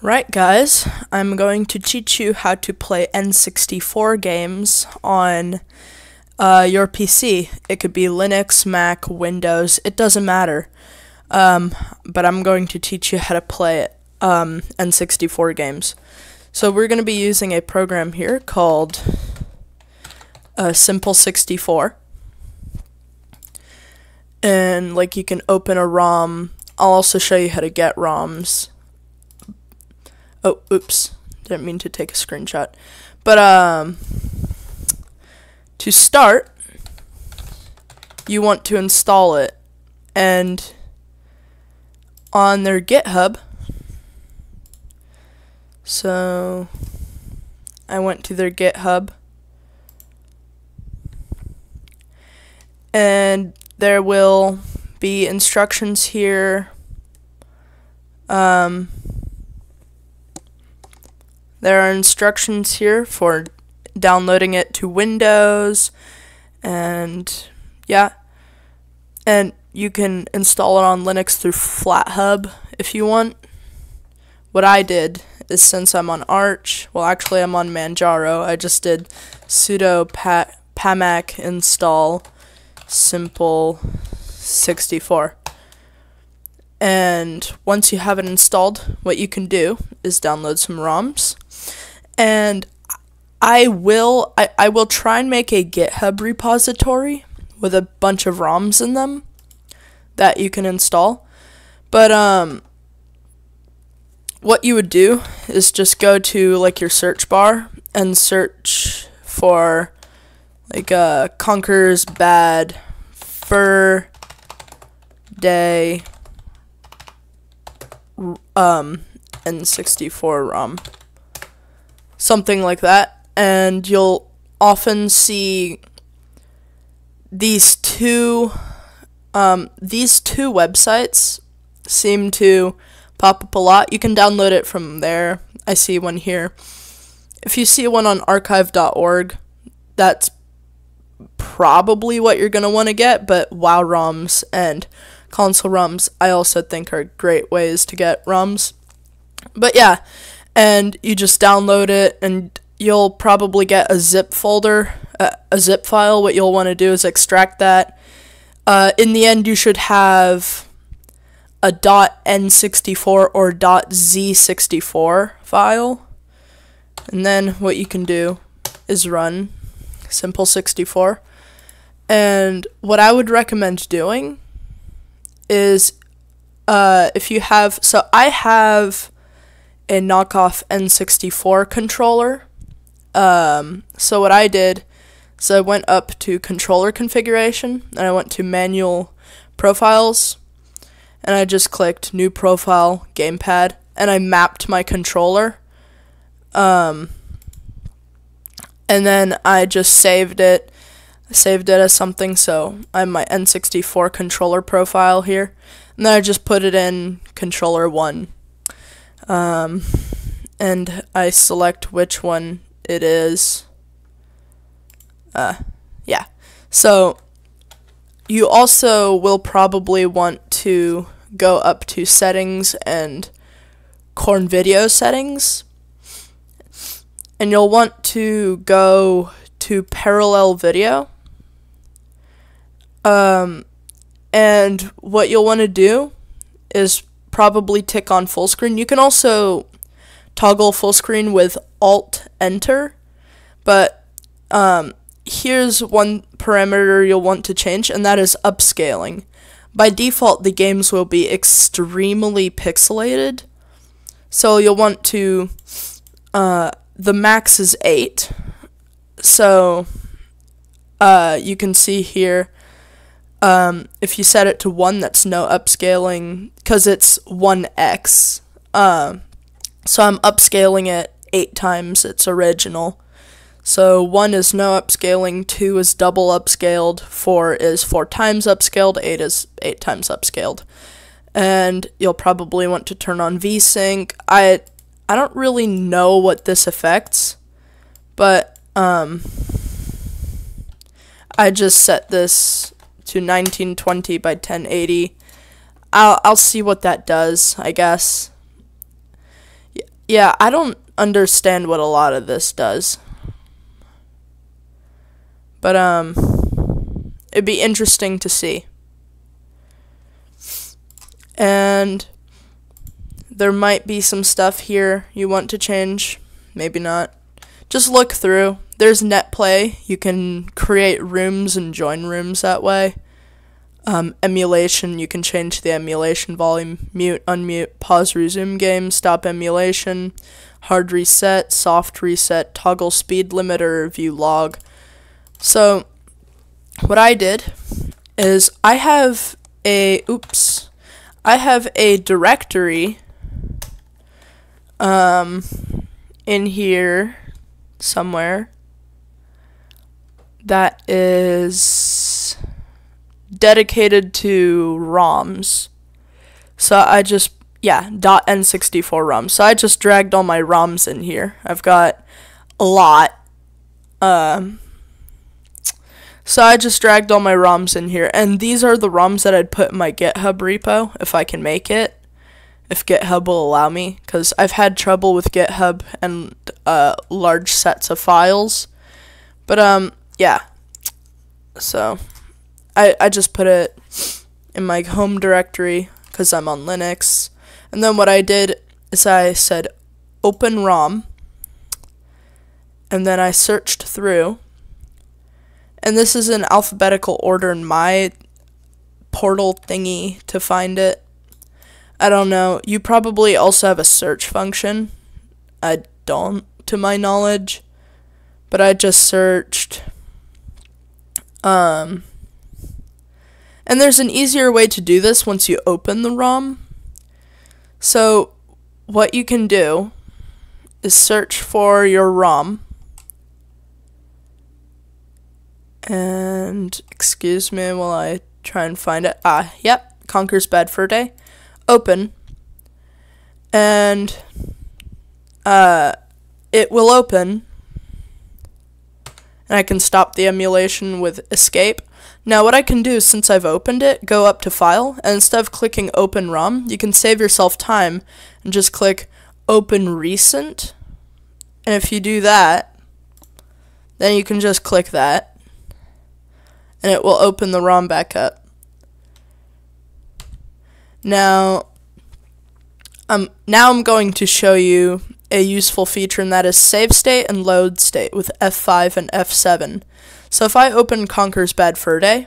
Right, guys, I'm going to teach you how to play N64 games on uh, your PC. It could be Linux, Mac, Windows, it doesn't matter. Um, but I'm going to teach you how to play um, N64 games. So we're going to be using a program here called uh, Simple 64. And like you can open a ROM. I'll also show you how to get ROMs. Oh, oops. Didn't mean to take a screenshot. But, um, to start, you want to install it. And on their GitHub, so I went to their GitHub. And there will be instructions here. Um, there are instructions here for downloading it to Windows and yeah. And you can install it on Linux through FlatHub if you want. What I did is since I'm on Arch, well actually I'm on Manjaro, I just did sudo pa pamac install simple 64. And once you have it installed, what you can do is download some ROMs and I will I, I will try and make a GitHub repository with a bunch of ROMs in them that you can install. But um what you would do is just go to like your search bar and search for like uh Conker's Bad Fur Day um N64 ROM something like that, and you'll often see these two um, these two websites seem to pop up a lot. You can download it from there. I see one here. If you see one on archive.org, that's probably what you're going to want to get, but WoW ROMs and console ROMs I also think are great ways to get ROMs. But yeah, and you just download it and you'll probably get a zip folder, a zip file. What you'll want to do is extract that. Uh, in the end, you should have a .n64 or .z64 file. And then what you can do is run Simple 64. And what I would recommend doing is uh, if you have, so I have a knockoff N64 controller. Um, so what I did is I went up to controller configuration and I went to manual profiles and I just clicked new profile gamepad and I mapped my controller. Um, and then I just saved it saved it as something so I have my N64 controller profile here and then I just put it in controller 1 um, and I select which one it is. Uh, yeah. So you also will probably want to go up to settings and corn video settings. And you'll want to go to parallel video. Um, and what you'll want to do is probably tick on full screen. You can also toggle full screen with Alt Enter, but um, here's one parameter you'll want to change, and that is upscaling. By default, the games will be extremely pixelated, so you'll want to. Uh, the max is 8, so uh, you can see here um, if you set it to 1, that's no upscaling because it's 1x. Uh, so I'm upscaling it 8 times its original. So 1 is no upscaling, 2 is double upscaled, 4 is 4 times upscaled, 8 is 8 times upscaled. And you'll probably want to turn on VSync. I I don't really know what this affects, but um, I just set this to 1920 by 1080. I'll I'll see what that does, I guess. yeah, I don't understand what a lot of this does. But um it'd be interesting to see. And there might be some stuff here you want to change, maybe not. Just look through. There's net play. You can create rooms and join rooms that way. Um, emulation, you can change the emulation volume, mute, unmute, pause, resume game, stop emulation, hard reset, soft reset, toggle speed limiter, view log. So, what I did is I have a, oops, I have a directory um, in here somewhere that is dedicated to ROMs. So I just yeah, dot .n64 ROMs. So I just dragged all my ROMs in here. I've got a lot. Um so I just dragged all my ROMs in here and these are the ROMs that I'd put in my GitHub repo if I can make it. If GitHub will allow me cuz I've had trouble with GitHub and uh large sets of files. But um yeah. So I, I just put it in my home directory because I'm on Linux. And then what I did is I said open ROM. And then I searched through. And this is in alphabetical order in my portal thingy to find it. I don't know. You probably also have a search function. I don't, to my knowledge. But I just searched. Um, and there's an easier way to do this once you open the ROM. So, what you can do is search for your ROM. And, excuse me while I try and find it. Ah, yep, Conker's Bad Fur Day. Open. And, uh, it will open. And I can stop the emulation with escape. Now what I can do since I've opened it, go up to file, and instead of clicking open ROM, you can save yourself time and just click open recent. And if you do that, then you can just click that and it will open the ROM back up. Now, um, now I'm going to show you a useful feature and that is save state and load state with F5 and F7. So if I open Conker's Bad Fur Day,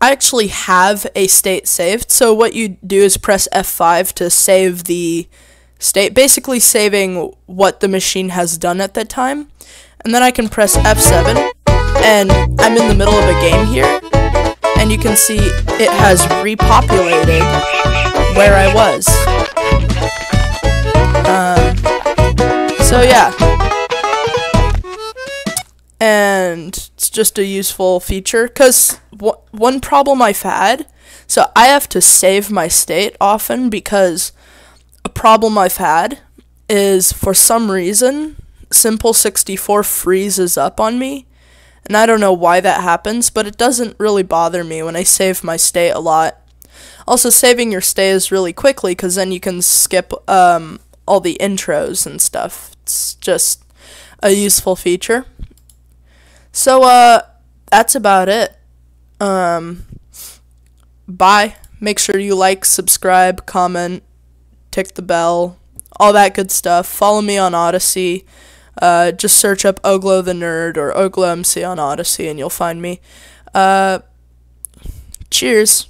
I actually have a state saved. So what you do is press F5 to save the state, basically saving what the machine has done at that time. And then I can press F7, and I'm in the middle of a game here, and you can see it has repopulated where I was. Um, so yeah. And it's just a useful feature because one problem I've had so I have to save my state often because a problem I've had is for some reason Simple 64 freezes up on me and I don't know why that happens but it doesn't really bother me when I save my state a lot. Also saving your stays really quickly because then you can skip um, all the intros and stuff it's just a useful feature so, uh, that's about it. Um, bye. Make sure you like, subscribe, comment, tick the bell, all that good stuff. Follow me on Odysee. Uh, just search up Oglo the Nerd or Oglo MC on Odysee and you'll find me. Uh, cheers.